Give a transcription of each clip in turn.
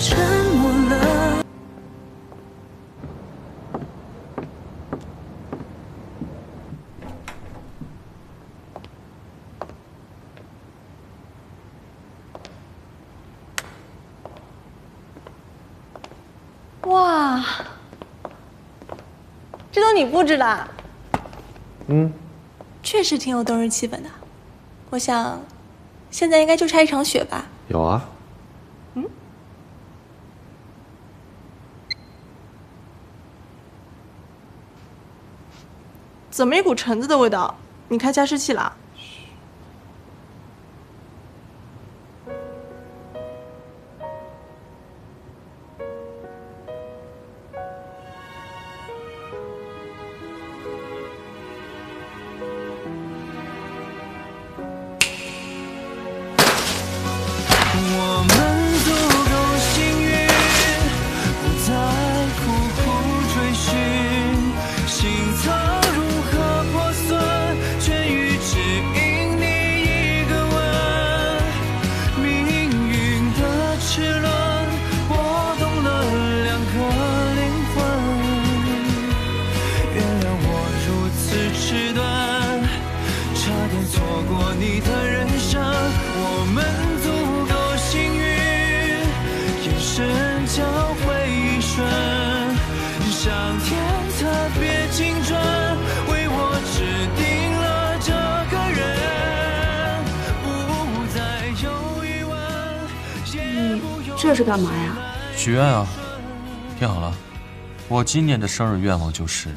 沉默了。哇，这都你布置的？嗯，确实挺有冬日气氛的。我想，现在应该就差一场雪吧。有啊。怎么一股橙子的味道？你开加湿器了？这是干嘛呀？许愿啊，听好了，我今年的生日愿望就是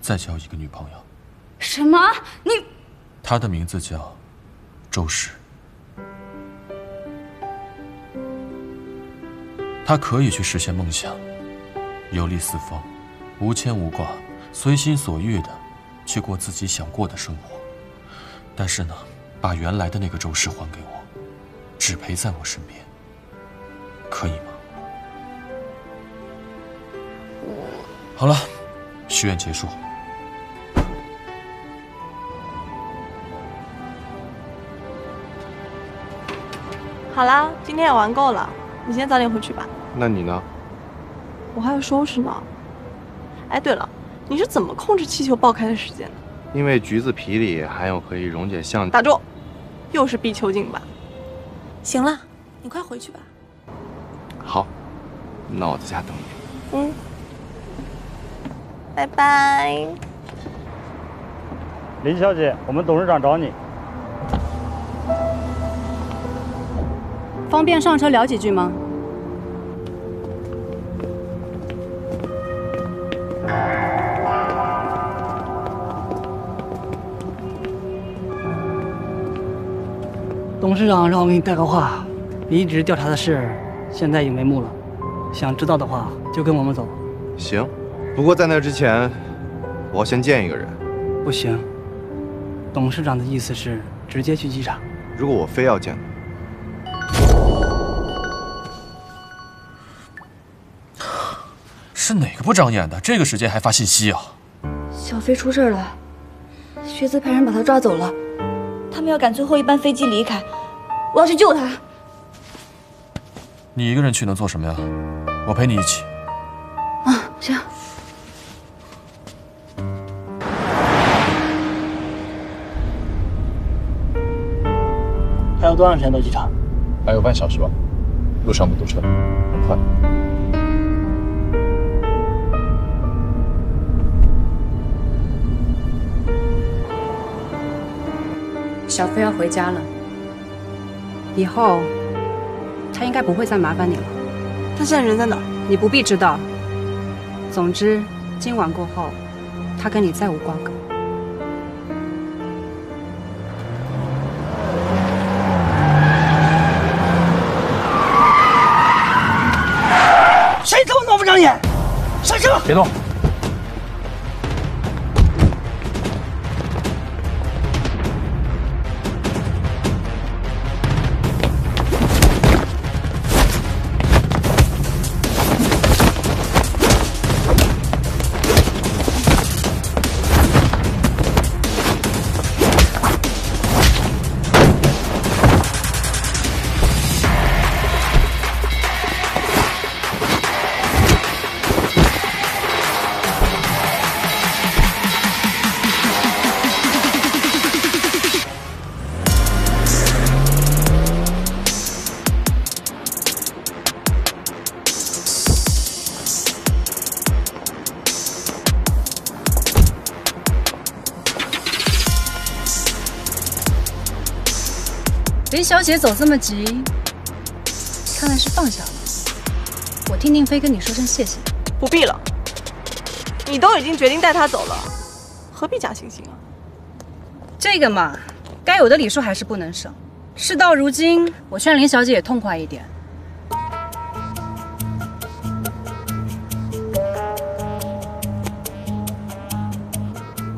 再交一个女朋友，什么？你她的名字叫周氏。她可以去实现梦想，游历四方，无牵无挂，随心所欲的去过自己想过的生活。但是呢，把原来的那个周氏还给我，只陪在我身边，可以吗？好了，许愿结束。好啦，今天也玩够了，你先早点回去吧，那你呢？我还要收拾呢。哎，对了，你是怎么控制气球爆开的时间的？因为橘子皮里含有可以溶解橡。打住，又是避球镜吧？行了，你快回去吧。好，那我在家等你。嗯，拜拜。林小姐，我们董事长找你。方便上车聊几句吗？董事长让我给你带个话，你一直调查的事现在已经眉目了，想知道的话就跟我们走。行，不过在那之前，我要先见一个人。不行，董事长的意思是直接去机场。如果我非要见是哪个不长眼的？这个时间还发信息啊？小飞出事了，学子派人把他抓走了，他们要赶最后一班飞机离开，我要去救他。你一个人去能做什么呀？我陪你一起。啊，行。还有多长时间到机场？还有半小时吧，路上不堵车，很快。小飞要回家了，以后他应该不会再麻烦你了。他现在人在哪儿？你不必知道。总之，今晚过后，他跟你再无瓜葛。谁他妈那么不长眼？上车！别动！林小姐走这么急，看来是放下了。我替宁飞跟你说声谢谢。不必了，你都已经决定带她走了，何必假惺惺啊？这个嘛，该有的礼数还是不能省。事到如今，我劝林小姐也痛快一点。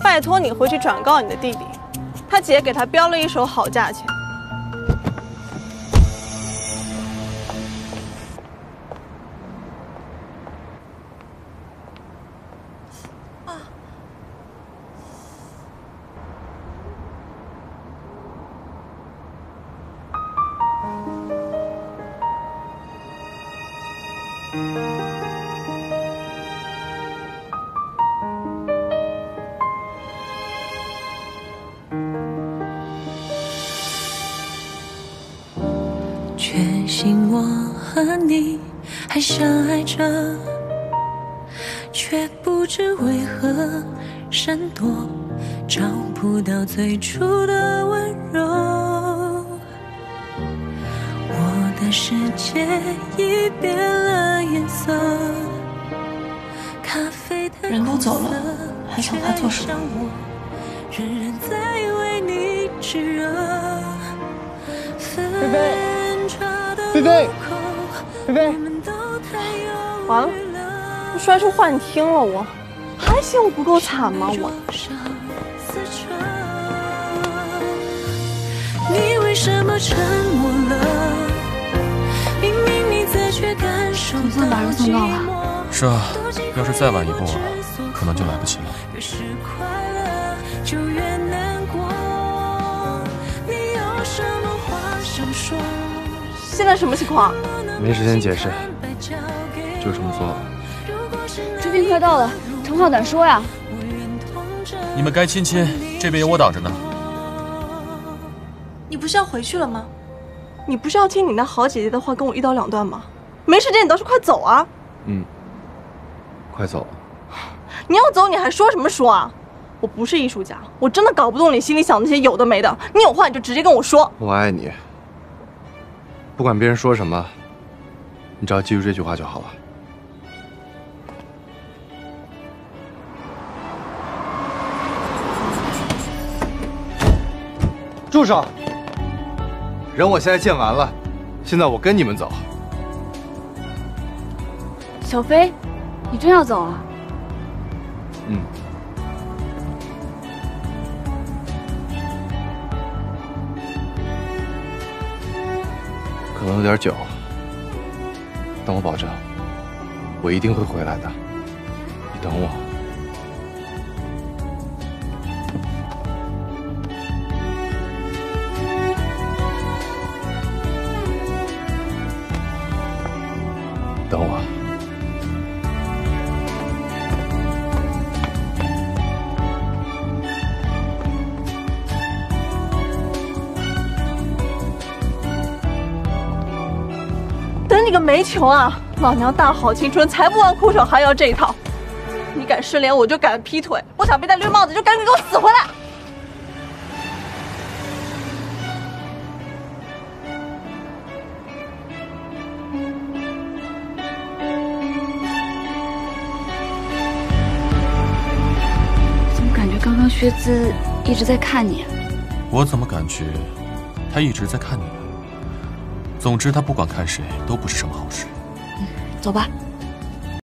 拜托你回去转告你的弟弟，他姐给他标了一手好价钱。确信我和你还相爱着，却不知为何闪躲，找不到最初的温柔。我的世界已变了颜色，咖啡的人都走了，还想他做什么？仍然在为你炙热。菲菲，菲菲，菲菲，完了，我摔出幻听了，我还嫌我不够惨吗？我。你为什么沉默了？总算把人送到了。是啊，要是再晚一步，可能就来不及了。越是快乐，就越难过。你有什么话想说？现在什么情况？没时间解释，就这么做了。追兵快到了，长话短说呀。你们该亲亲，这边有我挡着呢。你不是要回去了吗？你不是要听你那好姐姐的话，跟我一刀两断吗？没时间，你倒是快走啊！嗯，快走。你要走，你还说什么说啊？我不是艺术家，我真的搞不懂你心里想那些有的没的。你有话你就直接跟我说。我爱你，不管别人说什么，你只要记住这句话就好了。住手！人我现在见完了，现在我跟你们走。小飞，你真要走啊？嗯。可能有点久，但我保证，我一定会回来的。你等我。你个煤球啊！老娘大好青春，才不玩哭手，还要这一套。你敢失联，我就敢劈腿。不想被戴绿帽子，就赶紧给我死回来！怎么感觉刚刚薛姿一直在看你？我怎么感觉他一直在看你呢？总之，他不管看谁都不是什么好事。嗯走吧。